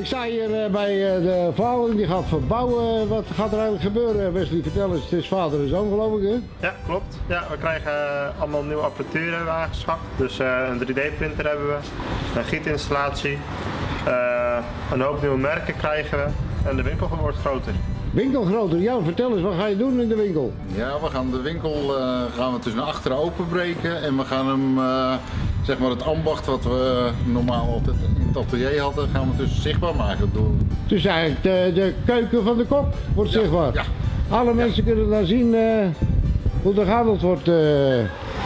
Ik sta hier eh, bij eh, de vrouw die gaat verbouwen. Wat gaat er eigenlijk gebeuren? Wesley, vertel eens. Het is vader en zoon geloof ik hè? Ja, klopt. Ja, we krijgen eh, allemaal nieuwe apparatuur hebben we aangeschaft. Dus eh, een 3D-printer hebben we, een gietinstallatie, eh, een hoop nieuwe merken krijgen we en de winkel wordt groter. Winkel groter. Ja, vertel eens. Wat ga je doen in de winkel? Ja, we gaan de winkel eh, gaan we naar achteren openbreken en we gaan hem, eh, zeg maar het ambacht wat we normaal altijd in het atelier hadden, gaan we dus zichtbaar maken. Door... Het is eigenlijk de, de keuken van de kok wordt Ja, zichtbaar. ja. Alle mensen kunnen dan zien eh, hoe er gehandeld wordt eh,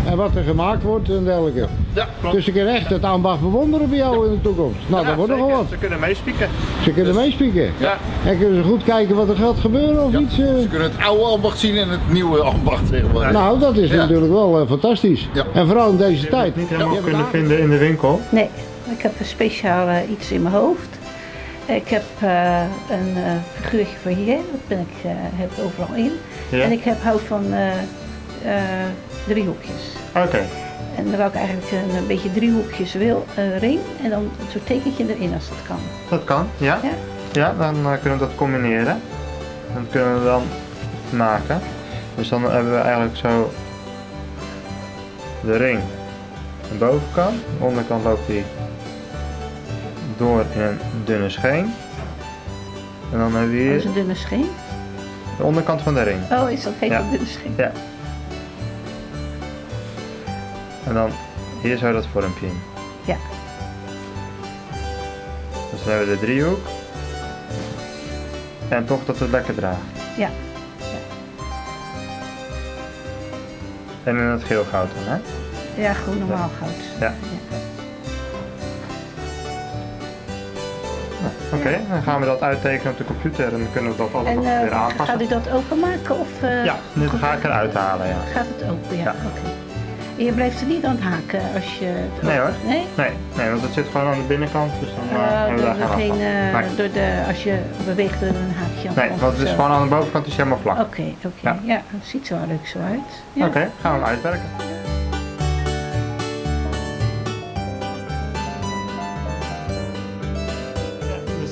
en wat er gemaakt wordt en dergelijke. Ja, klopt. Dus ze kunnen echt het ambacht bewonderen bij jou in de toekomst. Nou, Ja, dat wordt wat. Ze kunnen meespieken. Ze kunnen meespieken. Ja. En kunnen ze goed kijken wat er gaat gebeuren of Ja, iets. eh? Ze kunnen het oude ambacht zien en het nieuwe ambacht, zeg maar. Nou, dat is Ja. natuurlijk wel fantastisch. Ja. En vooral in deze Je tijd. hebt het niet helemaal Je kunnen het vinden in de winkel. Nee, ik heb een speciaal eh, iets in mijn hoofd. Ik heb eh, een eh, figuurtje voor hier, dat ben ik, heb ik overal in. Ja. En ik heb hout van eh, eh, driehoekjes. Oké, En dan wou ik eigenlijk een, een beetje driehoekjes wil, een ring en dan een soort tekentje erin als dat kan. dat kan. Ja, Ja. ja dan kunnen we dat combineren. Dat kunnen we dan maken. Dus dan hebben we eigenlijk zo de ring de bovenkant. De onderkant loopt die door in een dunne scheen. En dan hebben we Dat hier is een dunne scheen. de onderkant van de ring. Oh, is dat heet Ja. een dunne scheen? Ja. En dan hier zo dat vormpje in. Ja. Dus dan hebben we de driehoek. En toch dat het lekker draagt. Ja. En in het geel goud dan, hè? Ja, gewoon normaal goud. Ja. Oké, dan gaan we dat uittekenen op de computer en dan kunnen we dat allemaal En eh, weer gaat aanpassen. u dat openmaken of... eh, Ja, dit ga ik eruit halen, ja. Gaat het open, ja. Ja. Oké. En je blijft er niet aan het haken als je het Nee hoor. Nee? Nee, nee, want het zit gewoon aan de binnenkant, dus dan hebben we door, daar geen door de, als je beweegt er een haakje aan Nee, want het is zo. gewoon aan de bovenkant is helemaal vlak. Oké, oké. Ja. Ja. het ziet er wel leuk zo uit. Ja. Oké, gaan we hem uitwerken.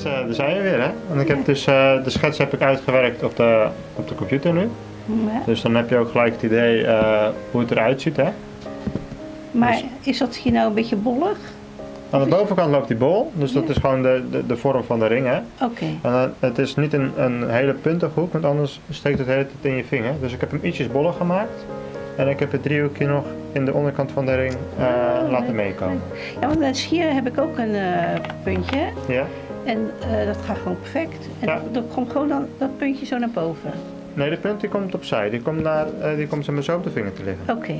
Eh, daar zijn we weer, hè? En ik heb dus eh, de schets heb ik uitgewerkt op de, op de computer nu. Ja. Dus dan heb je ook gelijk het idee eh, hoe het eruit ziet, hè? Maar Dus- is dat hier nou een beetje bollig? Aan de bovenkant loopt die bol, dus dat is gewoon de, de, de vorm van de ring, hè? Oké. En het is niet een, een hele puntige hoek, want anders steekt het hele tijd in je vinger. Dus ik heb hem ietsjes boller gemaakt. En ik heb het driehoekje nog in de onderkant van de ring Oh, laten meekomen. Ja, want met schieren heb ik ook een puntje. Ja? En eh, dat gaat gewoon perfect. En Ja. dat komt gewoon dan, dat puntje zo naar boven. Nee, de punt die komt opzij. Die komt, naar, eh, die komt zeg maar zo op de vinger te liggen. Oké,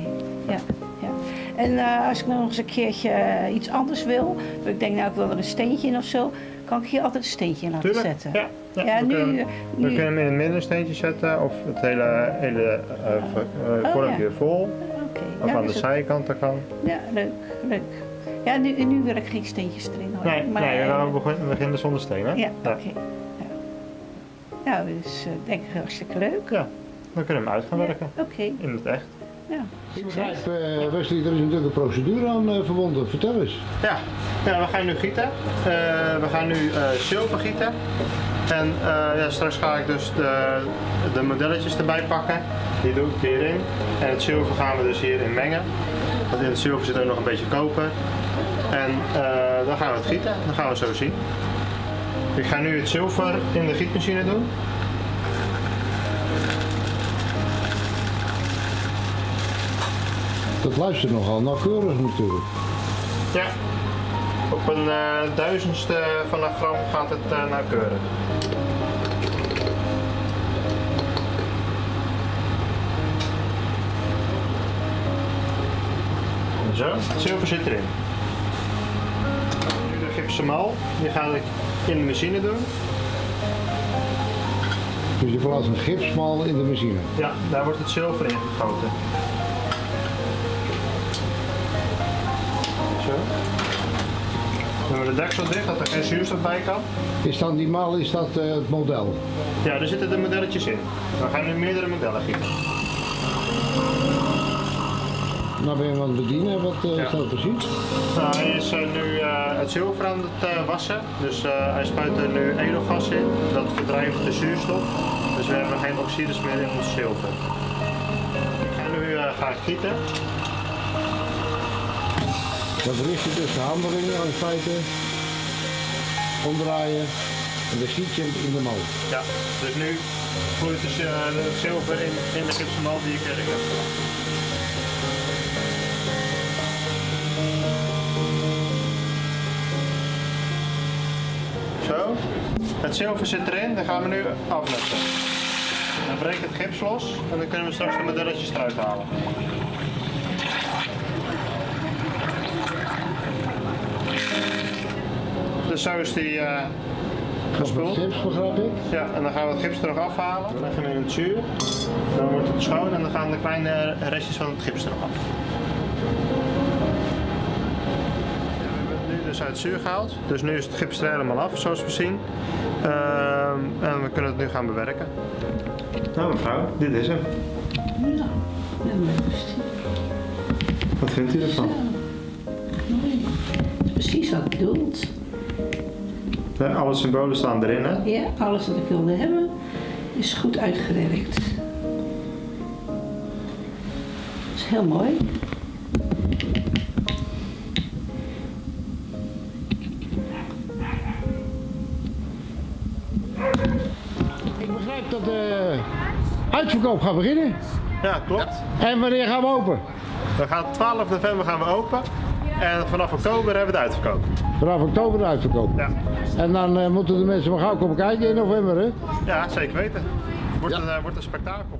ja. ja. En eh, als ik nog eens een keertje iets anders wil, ik denk nou ik wil er een steentje in of zo, kan ik hier altijd een steentje in laten Tuurlijk. zetten. Ja, ja, Ja, we nu, kunnen, we nu kunnen hem in een middensteentje zetten of het hele, hele Oh, vormpje ja. vol. Oké. Of ja, aan de het- zijkanten kan. Ja, leuk, leuk. Ja, nu, nu wil ik geen steentjes erin hoor. Nee, maar, nee we eh, beginnen, we beginnen zonder steen, hè? Ja, oké. Ja. Nou, dus eh, denk ik hartstikke leuk. Ja, dan kunnen we hem uit gaan werken. Oké, In het echt. ja. Ik begrijp, eh, Wesley, er is natuurlijk een procedure aan eh, verbonden. Vertel eens. Ja, ja we gaan nu gieten. Eh, we gaan nu eh, zilver gieten. En eh, ja, straks ga ik dus de, de modelletjes erbij pakken. Die doe ik hierin. En het zilver gaan we dus hierin mengen. Want in het zilver zit ook nog een beetje koper. En eh, dan gaan we het gieten. Dan gaan we zo zien. Ik ga nu het zilver in de gietmachine doen. Dat luistert nogal nauwkeurig natuurlijk. Ja, op een eh, duizendste van een gram gaat het eh, nauwkeurig. Zo, zilver zit erin. Nu de gipsen mal, die ga ik in de machine doen. Dus je plaatst een gipsmal in de machine. Ja, daar wordt het zilver in gegoten. Zo. Doen we de deksel dicht, dat er geen zuurstof bij kan. Is dan die mal is dat eh, het model? Ja, er zitten de modelletjes in. We gaan nu meerdere modellen. Nou ben je aan het bedienen, wat eh, Ja. precies? Nou, hij is eh, nu eh, het zilver aan het wassen. Dus hij spuit er nu edelgas in. Dat verdrijft de zuurstof. Dus we hebben geen oxides meer in ons zilver. Ik ga nu gaan gieten. Dat richt je tussen handelingen in feite. Omdraaien. En dan schiet je hem in de molen. Ja, dus nu vloeit dus, het zilver in, in de gipsmal die ik erin heb het zilver zit erin, dan gaan we nu afnetten. Dan breekt het gips los en dan kunnen we straks de modelletjes eruit halen. Dus zo is die eh gespoeld. Begrijp ik. Ja, en dan gaan we het gips er nog afhalen. Dan leggen we in het zuur. Dan wordt het schoon en dan gaan de kleine restjes van het gips er nog af. Dus uit het zuur gehaald. Dus nu is het gips er helemaal af, zoals we zien. Ehm, en we kunnen het nu gaan bewerken. Nou mevrouw, dit is hem. Ja, rustig. Wat vindt u ervan? Mooi. Dat is precies wat ik bedoeld. alle symbolen staan erin hè? Ja, alles wat ik wilde hebben is goed uitgewerkt. Dat is heel mooi. De uitverkoop gaat beginnen. Ja, klopt. En wanneer gaan we open? We gaan 12 november gaan we open. En vanaf oktober hebben we het uitverkoop. Vanaf oktober de uitverkoop. Ja, En dan eh, moeten de mensen maar gauw komen kijken in november, hè? ja zeker weten. Wordt, een, eh, wordt een spektakel.